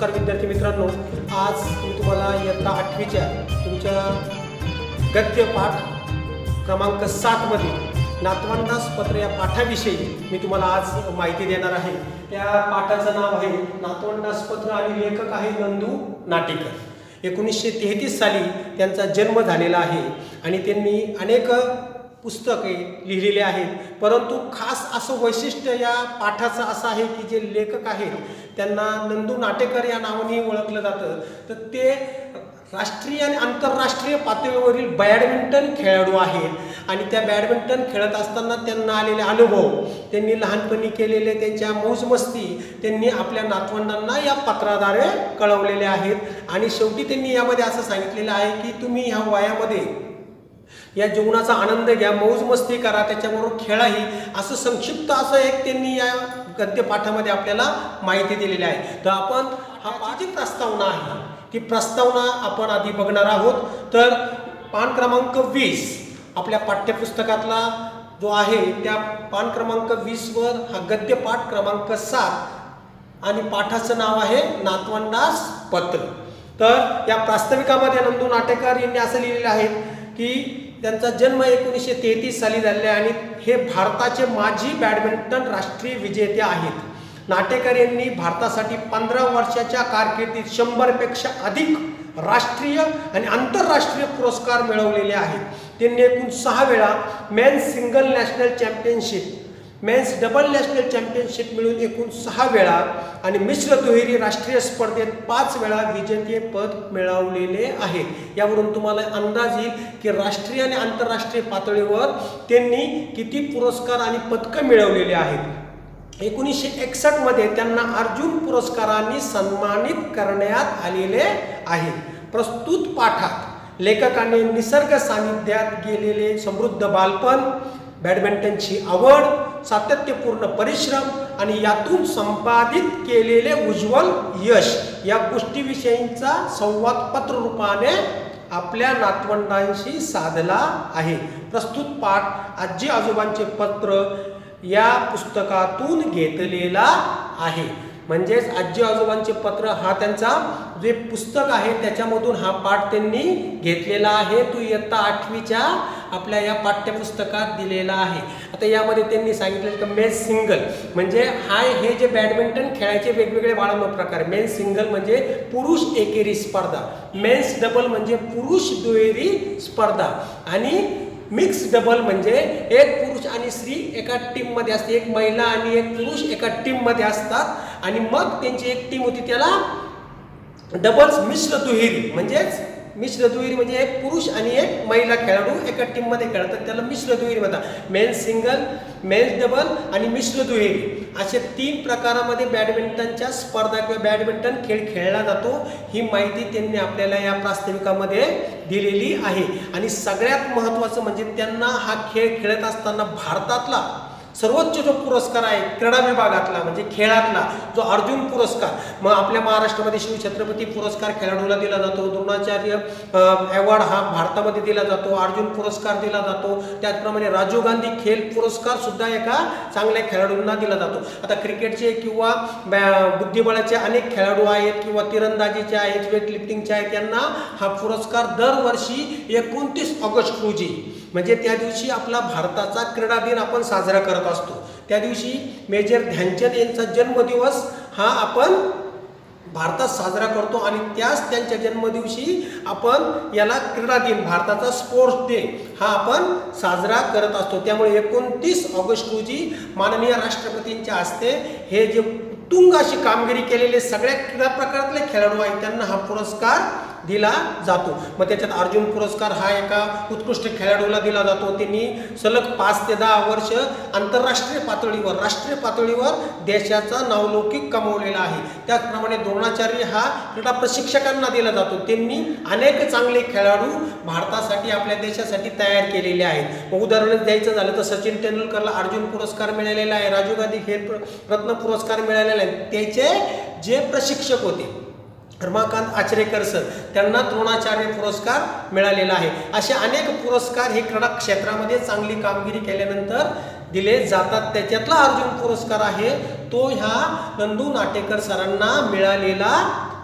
नमस्कार विद्यार्थी मित्रांनो आज मी तुम्हाला इयत्ता आठवीच्या तुमच्या गद्य पाठ क्रमांक सातमध्ये नातवंडास पत्र या पाठाविषयी मी तुम्हाला आज माहिती देणार आहे. त्या पाठाचं नाव आहे नातवंडास पत्र आणि लेखक आहे नंदू नाटेकर. एकोणीसशे तेहतीस साली त्यांचा जन्म झालेला आहे आणि त्यांनी अनेक पुस्तके लिहिलेले आहेत. परंतु खास असं वैशिष्ट्य या पाठाचं असं आहे की जे लेखक आहेत त्यांना नंदू नाटेकर या नावाने ओळखलं जातं. तर ते राष्ट्रीय आणि आंतरराष्ट्रीय पातळीवरील बॅडमिंटन खेळाडू आहेत. आणि त्या बॅडमिंटन खेळत असताना त्यांना आलेले अनुभव त्यांनी लहानपणी केलेले त्यांच्या मौजमस्ती त्यांनी आपल्या नातवंडांना या पत्राद्वारे कळवलेले आहेत. आणि शेवटी त्यांनी यामध्ये असं सांगितलेलं आहे की तुम्ही ह्या वयामध्ये या जीवनाचा आनंद घ्या मौज मस्ती करा त्याच्याबरोबर खेळाही. असं संक्षिप्त असं एक त्यांनी या गद्यपाठामध्ये आपल्याला माहिती दिलेली आहे. तर आपण हा पाठी प्रस्तावना आहे. ती प्रस्तावना आपण आधी बघणार आहोत. तर पान क्रमांक वीस आपल्या पाठ्यपुस्तकातला जो आहे त्या पान क्रमांक वीसवर हा गद्यपाठ क्रमांक सात आणि पाठाचं नाव आहे नातवंडास पत्र. तर या प्रास्ताविकामध्ये नंदू नाटेकर यांनी असं लिहिलेलं आहे की त्यांचा जन्म एकोणीसशे तेहतीस साली झालेला आहे आणि हे भारताचे माजी बॅडमिंटन राष्ट्रीय विजेते आहेत. नाटेकर यांनी भारतासाठी पंधरा वर्षाच्या कारकिर्दीत शंभरपेक्षा अधिक राष्ट्रीय आणि आंतरराष्ट्रीय पुरस्कार मिळवलेले आहेत. त्यांनी एकूण सहा वेळा men single national championship men's double national championship मिळून एकूण सहा वेळा आणि मिश्र दुहेरी राष्ट्रीय स्पर्धेत पाच वेळा विजेतेपद मिळवलेले आहे. यावरून तुम्हाला अंदाज येईल की राष्ट्रीय आणि आंतरराष्ट्रीय पातळीवर त्यांनी किती पुरस्कार आणि पदकं मिळवलेले आहेत. एकोणीसशे एकसष्टमध्ये त्यांना अर्जुन पुरस्कारांनी सन्मानित करण्यात आलेले आहे. प्रस्तुत पाठात लेखकाने निसर्ग सानिध्यात गेलेले समृद्ध बालपण बॅडमिंटनची आवड सातत्यपूर्ण परिश्रम आणि यातून संपादित केलेले उज्ज्वल यश या गोष्टीविषयींचा संवाद पत्र रूपाने आपल्या नातवंडांशी साधला आहे. प्रस्तुत पाठ आजी आजोबांचे पत्र या पुस्तकातून घेतलेला आहे. म्हणजेच आजी आजोबांचे पत्र हा त्यांचा जे पुस्तक आहे त्याच्यामधून हा पाठ त्यांनी घेतलेला आहे. तो इयत्ता आठवीच्या आपल्या या पाठ्यपुस्तकात दिलेला आहे. आता यामध्ये त्यांनी सांगितलं की मेन सिंगल म्हणजे हाय हे जे बॅडमिंटन खेळायचे वेगवेगळे बाळांनो प्रकार. मेन सिंगल म्हणजे पुरुष एकेरी स्पर्धा. मेन्स डबल म्हणजे पुरुष दुहेरी स्पर्धा. आणि मिक्स डबल म्हणजे एक पुरुष आणि स्त्री एका टीममध्ये असते. एक महिला आणि एक पुरुष एका टीममध्ये असतात. आणि मग त्यांची एक टीम होती त्याला डबल्स मिश्र दुहेरी म्हणजेच मिश्र दुहेरी म्हणजे एक पुरुष आणि एक महिला खेळाडू एका टीममध्ये खेळतात. त्याला मिश्र दुहेरी म्हणतात. मेन्स सिंगल मेन्स डबल आणि मिश्र दुहेरी. असे तीन प्रकारामध्ये बॅडमिंटनच्या स्पर्धा किंवा बॅडमिंटन खेळ खेळला जातो. ही माहिती त्यांनी आपल्याला या प्रास्ताविकामध्ये दिलेली आहे. आणि सगळ्यात महत्त्वाचं म्हणजे त्यांना हा खेळ खेळत असताना भारतातला सर्वोच्च जो पुरस्कार आहे क्रीडा विभागातला म्हणजे खेळातला जो अर्जुन पुरस्कार मग आपल्या महाराष्ट्रामध्ये शिवछत्रपती पुरस्कार खेळाडूला दिला जातो द्रोणाचार्य अवॉर्ड हा भारतामध्ये दिला जातो अर्जुन पुरस्कार दिला जातो त्याचप्रमाणे राजीव गांधी खेल पुरस्कार सुद्धा एका चांगल्या खेळाडूंना दिला जातो. आता क्रिकेटचे किंवा बुद्धिबळाचे अनेक खेळाडू आहेत किंवा तिरंदाजीचे आहेत वेट लिफ्टिंगचे आहेत यांना हा पुरस्कार दरवर्षी एकोणतीस ऑगस्ट रोजी म्हणजे त्या दिवशी आपला भारताचा क्रीडा दिन आपण साजरा करत असतो. त्या दिवशी मेजर ध्यानचंद यांचा जन्मदिवस हा आपण भारतात साजरा करतो आणि त्याच त्यांच्या जन्मदिवशी आपण याला क्रीडा दिन भारताचा स्पोर्ट्स डे हा आपण साजरा करत असतो. त्यामुळे एकोणतीस ऑगस्ट रोजी माननीय राष्ट्रपतींच्या हस्ते हे जे तुंग अशी कामगिरी केलेले सगळ्या क्रीडा प्रकारातले खेळाडू आहेत त्यांना हा पुरस्कार दिला जातो. मग त्याच्यात अर्जुन पुरस्कार हा एका उत्कृष्ट खेळाडूला दिला जातो. त्यांनी सलग पाच ते दहा वर्ष आंतरराष्ट्रीय पातळीवर राष्ट्रीय पातळीवर देशाचा नावलौकिक कमवलेला आहे. त्याचप्रमाणे द्रोणाचार्य हा क्रीडा प्रशिक्षकांना दिला जातो. त्यांनी अनेक चांगले खेळाडू भारतासाठी आपल्या देशासाठी तयार केलेले आहेत. मग उदाहरण द्यायचं झालं तर सचिन तेंडुलकरला अर्जुन पुरस्कार मिळालेला आहे. राजीव गांधी खेळ रत्न पुरस्कार मिळालेला आहे. त्याचे जे प्रशिक्षक होते रमाकांत आचरेकर सर त्यांना द्रोणाचार्य पुरस्कार मिळालेला आहे. असे अनेक पुरस्कार हे क्रीडा क्षेत्रामध्ये चांगली कामगिरी केल्यानंतर दिले जातात. त्याच्यातला अर्जुन पुरस्कार आहे तो ह्या नंदू नाटेकर सरांना मिळालेला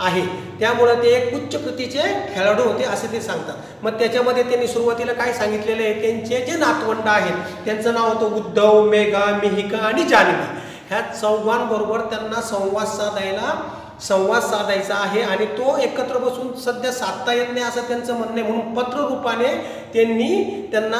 आहे. त्यामुळं ते एक उच्च कृतीचे खेळाडू होते असे ते सांगतात. मग त्याच्यामध्ये त्यांनी सुरुवातीला काय सांगितलेलं आहे? त्यांचे जे नातवंड आहेत त्यांचं नाव होतं उद्धव मेघा मिहिका आणि जानवी ह्या चौघांबरोबर त्यांना संवाद साधायला संवाद साधायचा आहे आणि तो एकत्र बसून सध्या साधता येत नाही असं त्यांचं म्हणणं आहे. म्हणून पत्ररूपाने त्यांनी त्यांना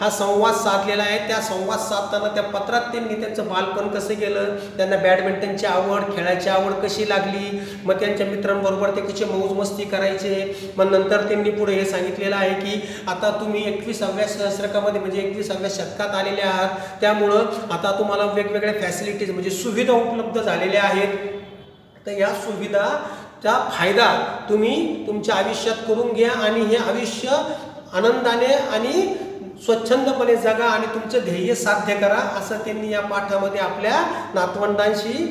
हा संवाद साधलेला आहे. त्या संवाद साधताना त्या पत्रात त्यांनी त्यांचं बालपण कसं केलं त्यांना बॅडमिंटनची आवड खेळायची आवड कशी लागली मग त्यांच्या मित्रांबरोबर ते कसे मौजमस्ती करायचे मग नंतर त्यांनी पुढे हे सांगितलेलं आहे की आता तुम्ही एकविसाव्या सहस्रकामध्ये म्हणजे एकविसाव्या शतकात आलेले आहात. त्यामुळं आता तुम्हाला वेगवेगळ्या फॅसिलिटीज म्हणजे सुविधा उपलब्ध झालेल्या आहेत. तर या सुविधाचा फायदा तुम्ही तुमच्या आयुष्यात करून घ्या आणि हे आयुष्य आनंदाने आणि स्वच्छंदपणे जगा आणि तुमचं ध्येय साध्य करा असं त्यांनी या पाठामध्ये आपल्या नातवंडांशी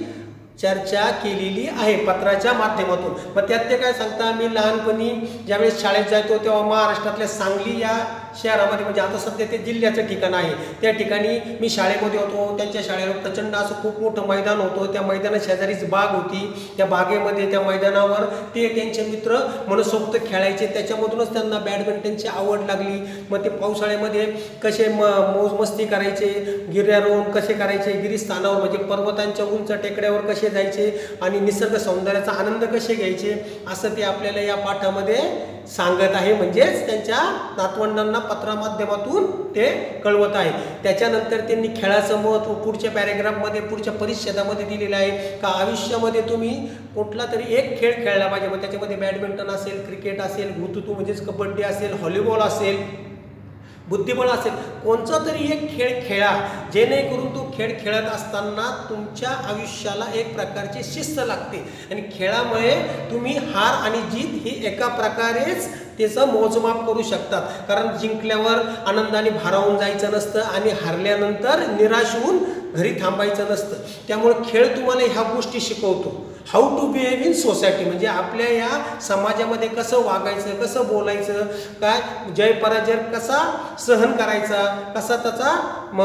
चर्चा केलेली आहे पत्राच्या माध्यमातून. मग त्यात ते काय सांगता मी लहानपणी ज्यावेळेस शाळेत जायचो तेव्हा महाराष्ट्रातल्या सांगली या शहरामध्ये म्हणजे आता सध्या ते जिल्ह्याचं ठिकाण आहे. त्या ठिकाणी मी शाळेमध्ये होतो. त्यांच्या शाळेवर प्रचंड असं खूप मोठं मैदान होतं. त्या मैदाना शेजारीच बाग होती. त्या बागेमध्ये त्या मैदानावर ते त्यांचे मित्र मनसोक्त खेळायचे. त्याच्यामधूनच त्यांना बॅडमिंटनची आवड लागली. मग ते पावसाळ्यामध्ये कसे म मौजमस्ती करायचे गिर्यारोहण कसे करायचे गिरीस्थानावर म्हणजे पर्वतांच्या उंच टेकड्यावर कसे जायचे आणि निसर्ग सौंदर्याचा आनंद कसे घ्यायचे असं ते आपल्याला या पाठामध्ये सांगत आहे. म्हणजेच त्यांच्या नातवंडांना पत्रामाध्यमातून ते कळवत आहे. त्याच्यानंतर त्यांनी खेळाचं महत्त्व पुढच्या पॅरेग्राफमध्ये पुढच्या परिच्छेदामध्ये दिलेलं आहे का आयुष्यामध्ये तुम्ही कुठला तरी एक खेळ खेळला पाहिजे. मग त्याच्यामध्ये बॅडमिंटन असेल क्रिकेट असेल घुतुतू म्हणजेच कबड्डी असेल हॉलीबॉल असेल बुद्धिबळ असेल. कोणचा तरी एक खेळ खेळा. जेणेकरून तो खेळ खेळत असताना तुमच्या आयुष्याला एक प्रकारची शिस्त लागते. आणि खेळामुळे तुम्ही हार आणि जीत ही एका प्रकारेच त्याचं मोजमाप करू शकतात. कारण जिंकल्यावर आनंदाने भारावून जायचं नसतं आणि हारल्यानंतर निराश होऊन घरी थांबायचं नसतं. त्यामुळे खेळ तुम्हाला ह्या गोष्टी शिकवतो. How to behave in society म्हणजे आपल्या या समाजामध्ये कसं वागायचं कसं बोलायचं काय जय पराजय कसा सहन करायचा कसा त्याचा म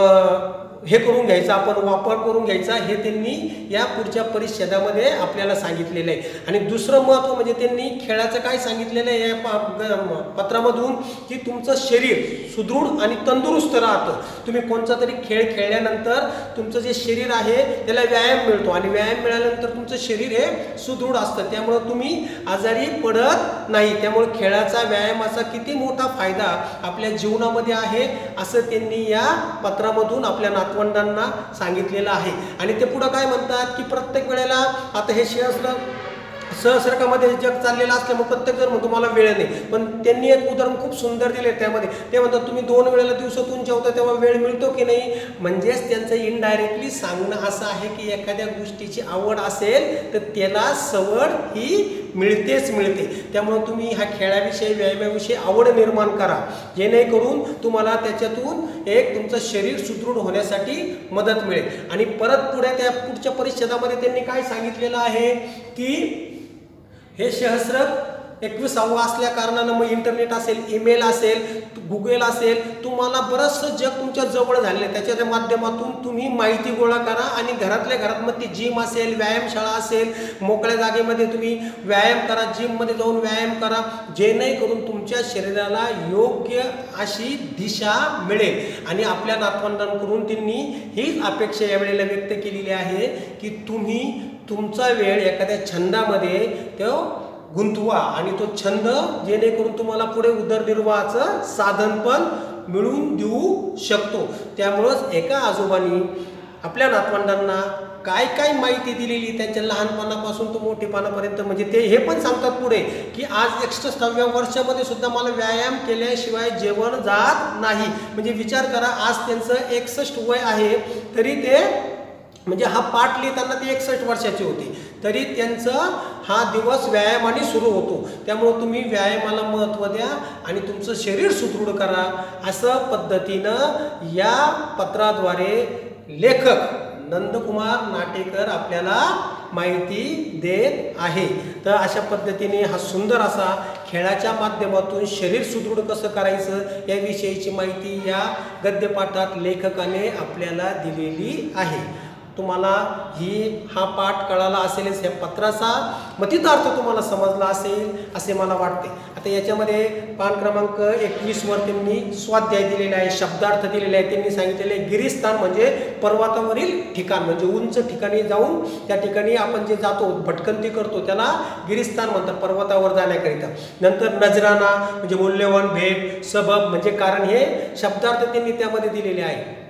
हे करून घ्यायचा आपण वापर करून घ्यायचा हे त्यांनी या पुढच्या परिच्छेदामध्ये आपल्याला सांगितलेलं आहे. आणि दुसरं महत्त्व म्हणजे त्यांनी खेळाचं काय सांगितलेलं आहे या पत्रामधून? की तुमचं शरीर सुदृढ आणि तंदुरुस्त राहतं. तुम्ही कोणता तरी खेळ खेळल्यानंतर तुमचं जे शरीर आहे त्याला व्यायाम मिळतो. आणि व्यायाम मिळाल्यानंतर तुमचं शरीर हे सुदृढ असतं. त्यामुळं तुम्ही आजारी पडत नाही. त्यामुळे खेळाचा व्यायामाचा किती मोठा फायदा आपल्या जीवनामध्ये आहे असं त्यांनी या पत्रामधून आपल्या नात नातवंडांना सांगितलेलं आहे. आणि ते पुढं काय म्हणतात की प्रत्येक वेळेला आता हे सहस्र सहसर्गामध्ये जग चाललेलं असल्यामुळे प्रत्येक जण म्हणतो मला वेळ नाही पण त्यांनी एक उदाहरण खूप सुंदर दिले त्यामध्ये. ते म्हणतात तुम्ही दोन वेळेला दिवसातून जेवता तेव्हा वेळ मिळतो की नाही? म्हणजेच त्यांचं इनडायरेक्टली सांगणं असं आहे की एखाद्या गोष्टीची आवड असेल तर त्याला सवड ही मिळतेच मिळते. त्यामुळे तुम्ही ह्या खेळाविषयी व्यायामाविषयी आवड निर्माण करा. जेणेकरून तुम्हाला त्याच्यातून एक तुमचं शरीर सुदृढ होण्यासाठी मदत मिळेल. आणि परत पुढे त्या पुढच्या परिच्छेदामध्ये त्यांनी काय सांगितलेलं आहे की हे सहस्र एकविसावं असल्या कारणानं मग इंटरनेट असेल ईमेल असेल गुगल असेल तुम्हाला बरंचसं जग तुमच्या जवळ झालेलं आहे. त्याच्या माध्यमातून तुम्ही माहिती गोळा करा आणि घरातल्या घरात मग ती जिम असेल व्यायामशाळा असेल मोकळ्या जागेमध्ये तुम्ही व्यायाम करा जिममध्ये जाऊन व्यायाम करा जेणेकरून तुमच्या शरीराला योग्य अशी दिशा मिळेल. आणि आपल्या नातवंडांकडून त्यांनी हीच अपेक्षा यावेळेला व्यक्त केलेली आहे की तुम्ही तुमचा वेळ एखाद्या छंदामध्ये तो गुंतवा आणि तो छंद जेणेकरून तुम्हाला पुढे उदरनिर्वाहाचं साधन पण मिळवून देऊ शकतो. त्यामुळंच एका आजोबांनी आपल्या नातवंडांना काय काय माहिती दिलेली त्यांच्या लहानपणापासून तो मोठेपणापर्यंत म्हणजे ते हे पण सांगतात पुढे की आज एकसष्टाव्या वर्षामध्ये सुद्धा मला व्यायाम केल्याशिवाय जेवण जात नाही. म्हणजे विचार करा आज त्यांचं एकसष्ट वय आहे तरी ते म्हणजे हा पाठ लिहिताना ते एकसष्ट वर्षाचे होते. तरी त्यांचं हा दिवस व्यायामाने सुरू होतो. त्यामुळं तुम्ही व्यायामाला महत्त्व द्या आणि तुमचं शरीर सुदृढ करा असं पद्धतीनं या पत्राद्वारे लेखक नंदकुमार नाटेकर आपल्याला माहिती देत आहे. तर अशा पद्धतीने हा सुंदर असा खेळाच्या माध्यमातून शरीर सुदृढ कसं करायचं याविषयीची माहिती या गद्यपाठात लेखकाने आपल्याला दिलेली आहे. तुम्हाला ही हा पाठ कळाला असेलच ह्या पत्राचा. मतितार्थ तुम्हाला समजला असेल असे मला वाटते. आता याच्यामध्ये पान क्रमांक एकवीसवर त्यांनी स्वाध्याय दिलेला आहे शब्दार्थ दिलेले आहे. त्यांनी सांगितलेले गिरीस्थान गिरिस्थान म्हणजे पर्वतावरील ठिकाण म्हणजे उंच ठिकाणी जाऊन त्या ठिकाणी आपण जे जातो भटकंती करतो त्याला गिरिस्थान म्हणतात पर्वतावर जाण्याकरिता. नंतर नजराना म्हणजे मूल्यवान भेट सबब म्हणजे कारण हे शब्दार्थ त्यांनी त्यामध्ये दिलेले आहे.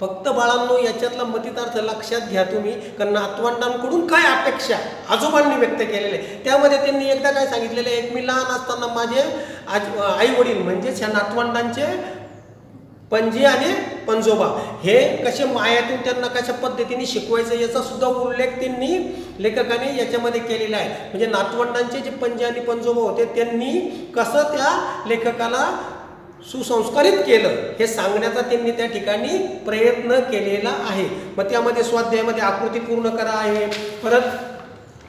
फक्त बाळांनो याच्यातला मतितार्थ लक्षात घ्या तुम्ही कारण नातवंडांकडून काय अपेक्षा आजोबांनी व्यक्त केलेले आहे. त्यामध्ये त्यांनी एकदा काय सांगितलेलं आहे एक मी लहान असताना माझे आज आई वडील म्हणजेच ह्या नातवंडांचे पणजी आणि पंजोबा हे कसे मायातून त्यांना कशा पद्धतीने शिकवायचं याचा सुद्धा उल्लेख त्यांनी लेखकाने याच्यामध्ये केलेला आहे म्हणजे नातवंडांचे जे पणजे आणि पंजोबा होते त्यांनी कसं त्या लेखकाला सुसंस्कारित केलं. हे सांगण्याचा त्यांनी त्या ठिकाणी प्रयत्न केलेला आहे. मग त्यामध्ये स्वाध्यायामध्ये आकृती पूर्ण करा आहे. परत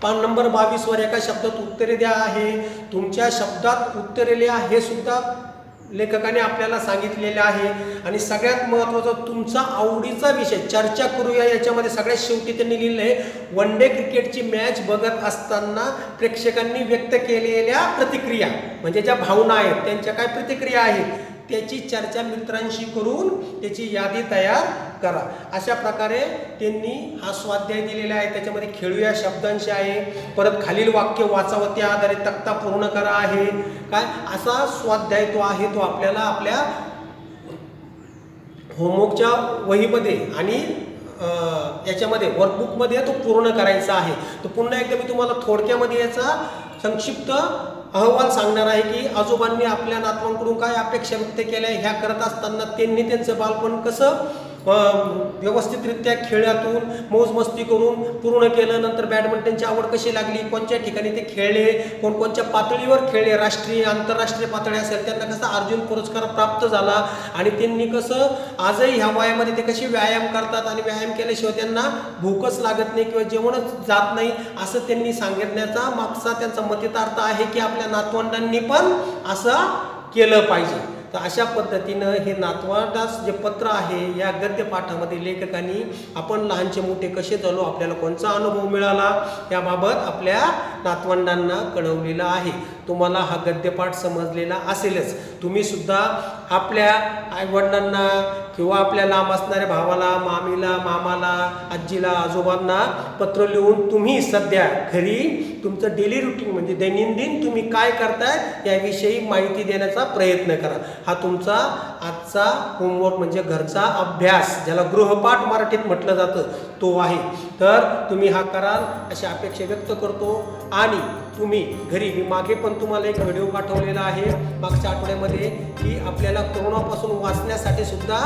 पान नंबर बावीसवर एका शब्दात उत्तरे द्या आहे. तुमच्या शब्दात उत्तरे लिहा. हे सुद्धा लेखकाने आपल्याला सांगितलेलं आहे. आणि सगळ्यात महत्त्वाचा तुमचा आवडीचा विषय चर्चा करूया याच्यामध्ये सगळ्यात शेवटी त्यांनी लिहिलं आहे वन डे क्रिकेटची मॅच बघत असताना प्रेक्षकांनी व्यक्त केलेल्या प्रतिक्रिया म्हणजे ज्या भावना आहेत त्यांच्या काय प्रतिक्रिया आहेत? त्याची चर्चा मित्रांशी करून त्याची यादी तयार करा. अशा प्रकारे त्यांनी हा स्वाध्याय दिलेला आहे. त्याच्यामध्ये खेळूया शब्दांशी आहे. परत खालील वाक्य वाचावं. त्या आधारे तक्ता पूर्ण करा आहे. काय? असा स्वाध्याय तो आहे तो आपल्याला आपल्या होमवर्कच्या वहीमध्ये आणि याच्यामध्ये वर्कबुकमध्ये तो पूर्ण करायचा आहे. तो पुन्हा एकदा मी तुम्हाला थोडक्यामध्ये याचा संक्षिप्त अहवाल सांगणार आहे की आजोबांनी आपल्या नातवांकडून काय अपेक्षा व्यक्त केल्या ह्या करत असताना त्यांनी त्यांचं बालपण कसं व्यवस्थितरित्या खेळातून मौजमस्ती करून पूर्ण केलं नंतर बॅडमिंटनची आवड कशी लागली? कोणत्या ठिकाणी ते खेळले? कोणकोणत्या पातळीवर खेळले? राष्ट्रीय आंतरराष्ट्रीय पातळी असेल त्यांना कसा अर्जुन पुरस्कार प्राप्त झाला? आणि त्यांनी कसं आजही ह्या वयामध्ये ते कसे व्यायाम करतात आणि व्यायाम केल्याशिवाय त्यांना भूकच लागत नाही किंवा जेवणच जात नाही असं त्यांनी सांगितण्याचा मागचा त्यांचा मतितार्थ आहे की आपल्या नातवंडांनी पण असं केलं पाहिजे. तर अशा पद्धतीनं हे नातवाडास जे पत्र आहे या गद्यपाठामध्ये लेखकांनी आपण लहानचे मोठे कसे झालो आपल्याला कोणचा अनुभव मिळाला याबाबत आपल्या नातवंडांना कळवलेला आहे. तुम्हाला हा गद्यपाठ समजलेला असेलच. तुम्हीसुद्धा आपल्या आईवडिलांना किंवा आपल्या लांब असणाऱ्या भावाला मामीला मामाला आजीला आजोबांना पत्र लिहून तुम्ही सध्या घरी तुमचं डेली रुटीन म्हणजे दैनंदिन तुम्ही काय करताय याविषयी माहिती देण्याचा प्रयत्न करा. हा तुमचा आजचा होमवर्क म्हणजे घरचा अभ्यास ज्याला गृहपाठ मराठीत म्हटलं जातं तो आहे. तर तुम्ही हा कराल अशी अपेक्षा व्यक्त करतो. आणि तुम्ही घरी मी मागे पण तुम्हाला एक व्हिडिओ पाठवलेला आहे मागच्या आठवड्यामध्ये की आपल्याला कोरोनापासून वाचण्यासाठी सुद्धा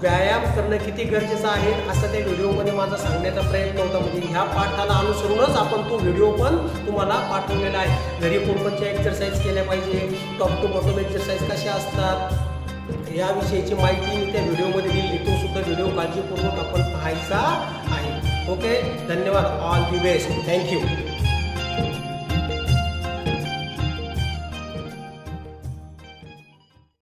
व्यायाम करणं किती गरजेचं आहे असं त्या व्हिडिओमध्ये माझा सांगण्याचा प्रयत्न होता. म्हणजे ह्या पाठाला अनुसरूनच आपण तो व्हिडिओ पण तुम्हाला पाठवलेला आहे. घरी कोणकोणत्या एक्सरसाइज केल्या पाहिजे टॉप टू बॉटम एक्सरसाइज कशा असतात याविषयीची माहिती मी त्या व्हिडिओमध्ये दिली. तो सुद्धा व्हिडिओ काळजीपूर्वक आपण पाहायचा आहे. ओके धन्यवाद. All the best thank you